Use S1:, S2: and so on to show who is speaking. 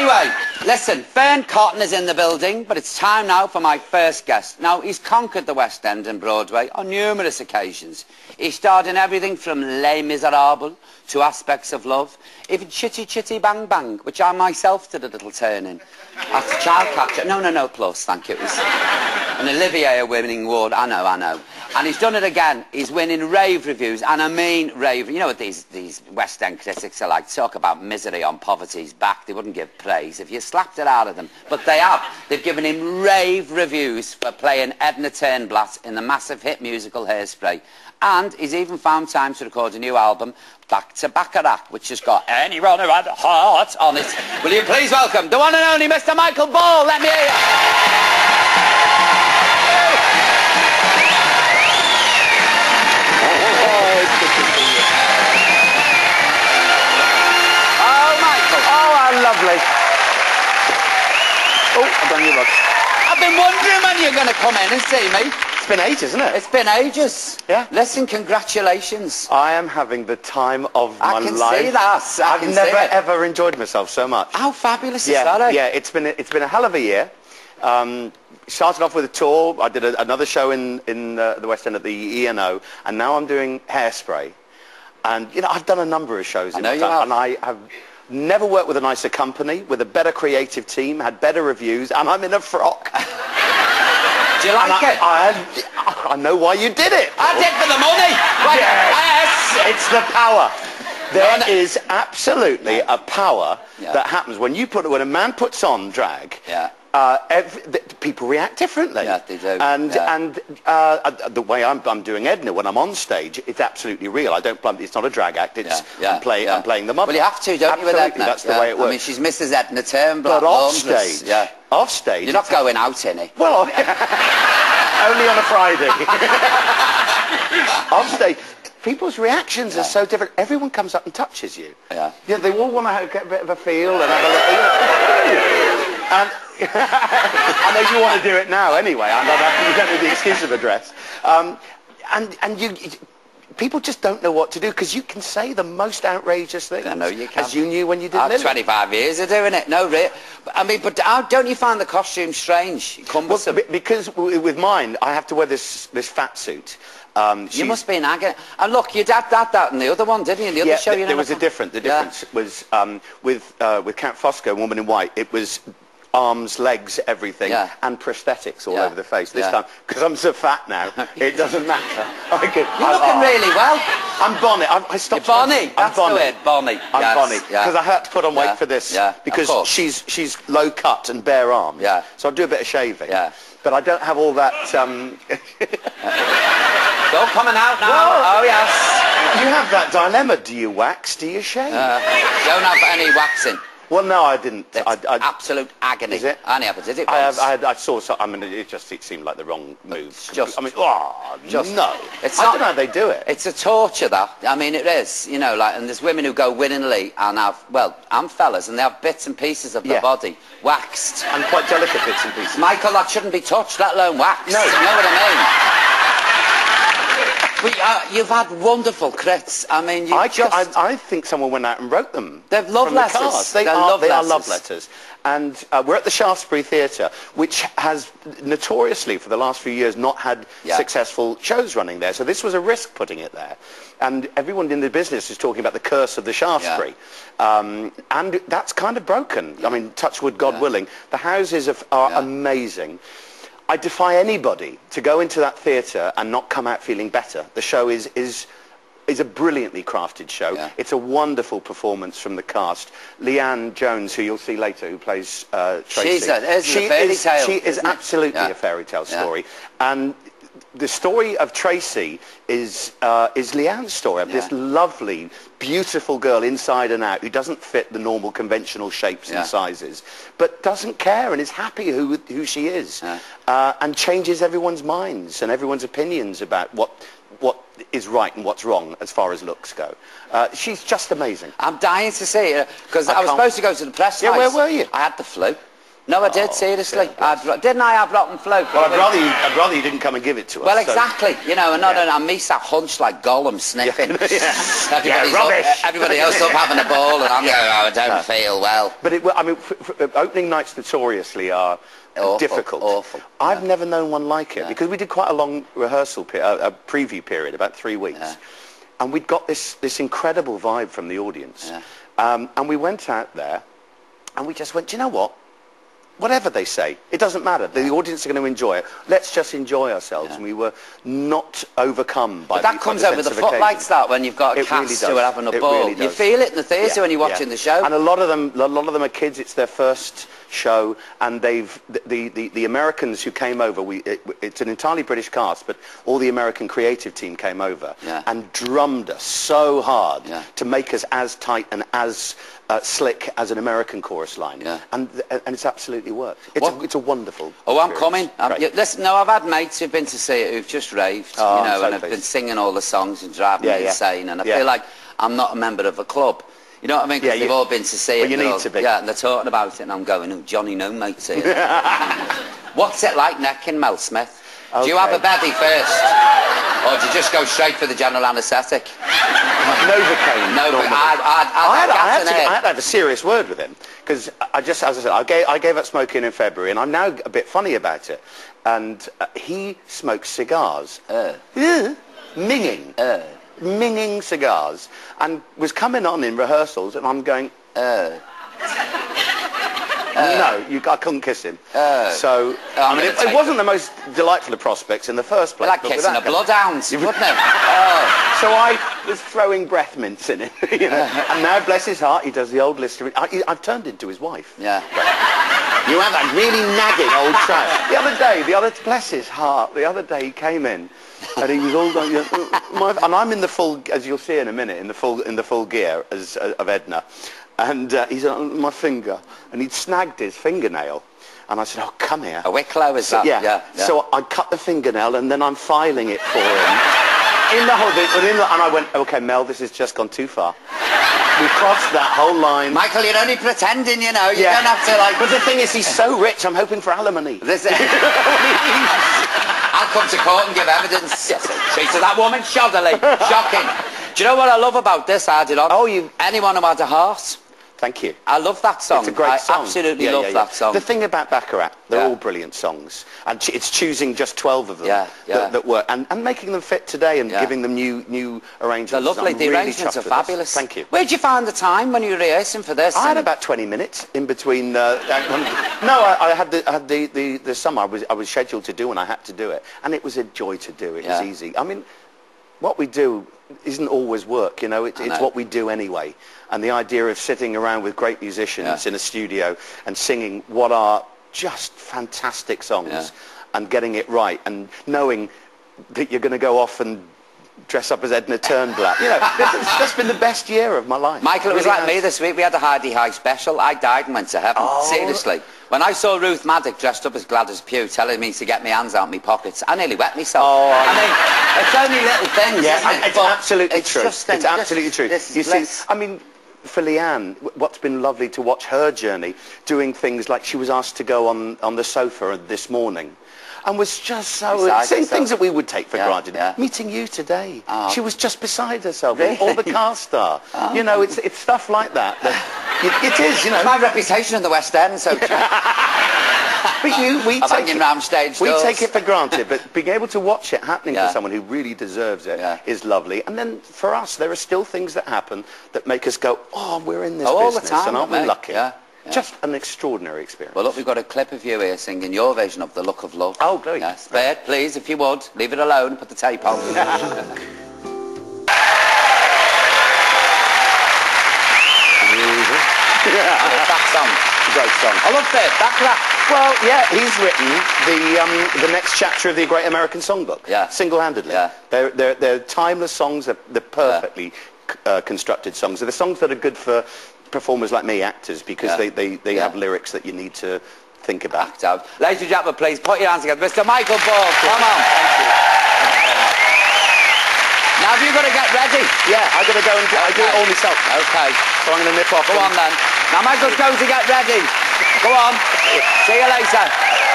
S1: Anyway, listen, Fearne Cotton is in the building, but it's time now for my first guest. Now, he's conquered the West End and Broadway on numerous occasions. He starred in everything from Les Miserables to Aspects of Love, even Chitty Chitty Bang Bang, which I myself did a little turn in. After Child Catcher. No, no, no, plus, thank you. It was an Olivier winning award, I know, I know. And he's done it again. He's winning rave reviews, and I mean rave. You know what these, these West End critics are like? Talk about misery on poverty's back. They wouldn't give praise if you slapped it out of them. But they have. They've given him rave reviews for playing Edna Turnblad in the massive hit musical Hairspray. And he's even found time to record a new album, Back to Bacharach, which has got Anyone Who Had a Heart on it. Will you please welcome the one and only Mr. Michael Ball? Let me hear you.
S2: I've your rug.
S1: I've been wondering when you're going to come in and see me.
S2: It's been ages, isn't it?
S1: It's been ages.
S2: Yeah.
S1: Listen, congratulations.
S2: I am having the time of
S1: I
S2: my
S1: can
S2: life.
S1: see that. I
S2: I've
S1: can
S2: never ever enjoyed myself so much.
S1: How fabulous is
S2: yeah,
S1: that, eh?
S2: yeah. It's been a, it's been a hell of a year. Um, started off with a tour. I did a, another show in in uh, the West End at the ENO, and now I'm doing Hairspray. And you know, I've done a number of shows. in
S1: know you
S2: time,
S1: have.
S2: And I have never worked with a nicer company, with a better creative team, had better reviews, and I'm in a frock.
S1: Do you like
S2: I,
S1: it?
S2: I, I know why you did it.
S1: I did for the money. Right,
S2: Yes.
S1: yes.
S2: It's the power. There is absolutely a power
S1: Yeah.
S2: that happens when you put when a man puts on drag.
S1: Yeah.
S2: Uh, ev- th- people react differently.
S1: Yeah, they do.
S2: And
S1: Yeah.
S2: and uh, uh, the way I'm, I'm doing Edna when I'm on stage, it's absolutely real. I don't. play- It's not a drag act. It's
S1: Yeah, yeah,
S2: I'm, play,
S1: yeah.
S2: I'm playing the mother.
S1: Well, you have to, don't you, with Edna?
S2: That's the
S1: Yeah.
S2: way it works.
S1: I mean, she's Mrs. Edna Turnblad.
S2: but off stage,
S1: Yeah.
S2: off stage,
S1: You're not going out it.
S2: well, only on a Friday. on stage, people's reactions are so different. Everyone comes up and touches you.
S1: Yeah.
S2: Yeah, they all want to get a bit of a feel and have a little. And I know you want to do it now anyway. I know that you don't need the excuse of a dress. Um, and and you. People just don't know what to do because you can say the most outrageous things.
S1: I know you can.
S2: As you knew when you did
S1: I've 25 years of doing it. No, re- I mean, but how- don't you find the costume strange?
S2: Well,
S1: Cumbersome?
S2: be- because w- with mine, I have to wear this this fat suit. Um,
S1: you must be an agony. And look, you had that, that and the other one, didn't you? In the other
S2: yeah,
S1: show,
S2: th-
S1: you
S2: there was a difference. The
S1: Yeah.
S2: difference was um, with uh, with Count Fosco, Woman in White. It was arms, legs, everything,
S1: Yeah.
S2: and prosthetics all
S1: Yeah.
S2: over the face. This
S1: Yeah.
S2: time, because I'm so fat now, it doesn't matter. I could,
S1: You're
S2: I-
S1: looking
S2: oh,
S1: really well.
S2: I'm Bonnie. I, I stopped.
S1: You're Bonnie.
S2: I'm
S1: That's
S2: Bonnie.
S1: word, Bonnie.
S2: I'm
S1: Yes,
S2: Bonnie because I had to put on weight for this
S1: yeah,
S2: because she's she's low cut and bare arms.
S1: Yeah.
S2: So I do a bit of shaving.
S1: Yeah.
S2: But I don't have all that. Um,
S1: Go coming out now.
S2: Well-
S1: oh, yes.
S2: you have that dilemma. Do you wax? Do you shave?
S1: Uh, don't have any waxing.
S2: Well, no, I didn't.
S1: It's
S2: I, I,
S1: absolute agony.
S2: Is it?
S1: I never did it
S2: I,
S1: once.
S2: I, I saw some, I mean, it just it seemed like the wrong move.
S1: just-
S2: I mean, oh,
S1: just-
S2: no.
S1: It's
S2: I
S1: not-
S2: don't know how they do it.
S1: It's a torture, that. I mean, it is. You know, like, and there's women who go willingly and have, well, and fellas, and they have bits and pieces of their
S2: Yeah.
S1: body waxed.
S2: And quite delicate bits and pieces.
S1: Michael, that shouldn't be touched, let alone waxed.
S2: No.
S1: You know what I mean? But, you've had wonderful crits. I mean, you
S2: I,
S1: just...
S2: I, I think someone went out and wrote them.
S1: They're love
S2: from the
S1: letters.
S2: They,
S1: They're
S2: are,
S1: love
S2: they are
S1: letters.
S2: love letters. And uh, we're at the Shaftesbury Theatre, which has notoriously, for the last few years, not had
S1: Yeah.
S2: successful shows running there. So this was a risk putting it there. And everyone in the business is talking about the curse of the Shaftesbury. Um, and that's kind of broken. I mean, touch wood, God
S1: Yeah.
S2: willing. The houses are, are
S1: Yeah.
S2: amazing. I defy anybody to go into that theatre and not come out feeling better. The show is, is, is a brilliantly crafted show.
S1: Yeah.
S2: It's a wonderful performance from the cast. Leanne Jones, who you'll see later, who plays uh, Tracy.
S1: She's a- it's a
S2: she
S1: fairy
S2: is,
S1: tale,
S2: She is absolutely
S1: Yeah.
S2: a fairy tale
S1: Yeah.
S2: story. And the story of Tracy is, uh, is Leanne's story of
S1: Yeah.
S2: this lovely, beautiful girl inside and out who doesn't fit the normal conventional shapes
S1: Yeah.
S2: and sizes, but doesn't care and is happy who, who she is
S1: Yeah.
S2: uh, and changes everyone's minds and everyone's opinions about what, what is right and what's wrong as far as looks go. Uh, she's just amazing.
S1: I'm dying to see it because
S2: I
S1: I, was supposed to go to the press
S2: Yeah, where were you?
S1: I had the flu. No, I did, seriously. I'd, didn't I have rotten float?
S2: Well, I'd rather, you, I'd rather you didn't come and give it to us.
S1: Well,
S2: so-
S1: exactly. You know, and not
S2: Yeah.
S1: yeah. and me sat hunched like Gollum sniffing.
S2: Yeah.
S1: Everybody's
S2: Yeah, rubbish.
S1: Up, everybody else up having a ball, and I'm going, oh, I don't feel well.
S2: But it, I mean, f- f- opening nights notoriously are
S1: Awful,
S2: difficult.
S1: awful.
S2: I've never known one like it
S1: Yeah.
S2: because we did quite a long rehearsal, pe- a, a preview period, about three weeks,
S1: Yeah.
S2: and we'd got this this incredible vibe from the audience,
S1: Yeah.
S2: um, and we went out there, and we just went, do you know what? Whatever they say, it doesn't matter. The audience are going to enjoy it. Let's just enjoy ourselves.
S1: Yeah.
S2: And we were not overcome by
S1: But that comes over the footlights, that, when you've got a
S2: It really
S1: cast
S2: does.
S1: who are having a
S2: It
S1: ball.
S2: really
S1: you feel it in the theatre
S2: Yeah,
S1: when you're
S2: yeah.
S1: watching the show.
S2: And a lot of them, a lot of them are kids. It's their first show, and they've the the, the Americans who came over. We it, it's an entirely British cast, but all the American creative team came over
S1: Yeah.
S2: and drummed us so hard
S1: Yeah.
S2: to make us as tight and as uh, slick as an American chorus line.
S1: Yeah.
S2: And and it's absolutely worked. It's a, it's a wonderful.
S1: Oh, I'm coming. I'm, yeah, listen, no, I've had mates who've been to see it who've just raved,
S2: Oh,
S1: you know,
S2: so
S1: and have been singing all the songs and driving me insane. And I feel like I'm not a member of a club. You know what I mean? 'Cause
S2: Yeah,
S1: they've all been to see it.
S2: you need
S1: all-
S2: to be.
S1: Yeah, and they're talking about it, and I'm going, oh, Johnny, no mates here. What's it like necking Mel Smith? Do you have a bevy first? Or do you just go straight for the general anaesthetic?
S2: Novocaine.
S1: No, but
S2: normally.
S1: I,
S2: had, I,
S1: gas
S2: had
S1: in
S2: to. I had to have a serious word with him because I just, as I said, I gave, I gave up smoking in February, and I'm now a bit funny about it. And uh, he smokes cigars,
S1: Uh,
S2: yeah, minging,
S1: uh,
S2: minging cigars, and was coming on in rehearsals, and I'm going,
S1: uh.
S2: no, you, I couldn't kiss him.
S1: Uh.
S2: so
S1: I'm
S2: mean, it, it wasn't the most delightful of prospects in the first place.
S1: Like kissing a bloodhound, wouldn't it? Oh.
S2: So I was throwing breath mints in him, you know. and now, bless his heart, he does the old Listerine. I, I've turned into his wife.
S1: Yeah.
S2: You have that really nagging old chap. The other day, the other, bless his heart, the other day he came in and he was all like, you know, my, and I'm in the full, as you'll see in a minute, in the full, in the full gear as, uh, of Edna. And uh, he's on my finger and he'd snagged his fingernail. And I said, oh, come here.
S1: A Wicklow is
S2: So,
S1: that?
S2: yeah.
S1: yeah, yeah.
S2: So I cut the fingernail and then I'm filing it for him. In the whole thing, in the, and I went, okay, Mel, this has just gone too far. We crossed that whole line.
S1: Michael, you're only pretending, you know. You
S2: Yeah.
S1: don't have to like.
S2: But the thing is, he's so rich, I'm hoping for alimony.
S1: This, I'll come to court and give evidence. Treated that woman shoddily. Shocking. Do you know what I love about this, Added on?
S2: Oh, you-
S1: Anyone who had a heart.
S2: Thank you.
S1: I love that song.
S2: It's a great
S1: I
S2: song.
S1: absolutely
S2: Yeah,
S1: love
S2: yeah, yeah.
S1: that song.
S2: The thing about Bacharach, they're all brilliant songs. And it's choosing just 12 of them. That, that work. And, and making them fit today and giving them new new arrangements.
S1: They're lovely.
S2: I'm
S1: the
S2: really
S1: arrangements are
S2: with this.
S1: fabulous.
S2: Thank you.
S1: Where'd you find the time when you were rehearsing for this?
S2: I had about 20 minutes in between. Uh, no, I, I had, the, I had the, the, the summer I was, I was scheduled to do and I had to do it. And it was a joy to do. It was easy. I mean, what we do isn't always work, you know. It, it's
S1: know.
S2: what we do anyway. And the idea of sitting around with great musicians
S1: Yeah.
S2: in a studio and singing what are just fantastic songs
S1: Yeah.
S2: and getting it right and knowing that you're going to go off and dress up as Edna Turnblad. You know, it's just been the best year of my life.
S1: Michael, it was
S2: Really
S1: like me this week. We had a Hi-de-Hi special. I died and went to heaven.
S2: Oh.
S1: Seriously. When I saw Ruth Madoc dressed up as Gladys Pugh telling me to get my hands out of my pockets, I nearly wet myself.
S2: Oh,
S1: I mean, it's only little things,
S2: Yeah,
S1: it?
S2: it's
S1: But
S2: absolutely
S1: it's
S2: true.
S1: just
S2: it's absolutely true.
S1: this
S2: you see. I mean, for Leanne, what's been lovely to watch her journey, doing things like she was asked to go on, on the sofa this morning. And was just so
S1: Beside herself.
S2: things that we would take for
S1: Yeah,
S2: granted.
S1: yeah.
S2: Meeting you today,
S1: Oh.
S2: she was just beside herself.
S1: Really?
S2: All the cast star. Oh. You know, it's it's stuff like that. that it, it is, you know.
S1: My reputation in the West End, so
S2: But you, we
S1: I'm
S2: take it,
S1: round stage
S2: we
S1: doors.
S2: take it for granted, but being able to watch it happening
S1: Yeah.
S2: for someone who really deserves it is
S1: Yeah.
S2: lovely. And then for us, there are still things that happen that make us go, oh, we're in this
S1: Oh, all the
S2: business,
S1: time,
S2: and aren't we lucky?
S1: Yeah.
S2: Just an extraordinary experience.
S1: Well, look, we've got a clip of you here singing your version of The Look of Love.
S2: Oh, great.
S1: Yes. Baird, please, if you would, leave it alone, put the tape on. song.
S2: Great song.
S1: I love it. Bacharach.
S2: Well, yeah, he's written the um, the next chapter of the Great American Songbook.
S1: Yeah.
S2: Single-handedly.
S1: Yeah.
S2: They're, they're, they're timeless songs. They're, they're perfectly uh, constructed songs. They're the songs that are good for performers like me, actors, because
S1: Yeah.
S2: they, they, they
S1: Yeah.
S2: have lyrics that you need to think about.
S1: Act out. Ladies and gentlemen, please put your hands together. Mr. Michael Ball, come on. Now have you got to get ready?
S2: Yeah, I've got to go and do, I do it all myself.
S1: Okay.
S2: So I'm going to nip off.
S1: Go on then. Now, make go to get ready. Go on. See you later.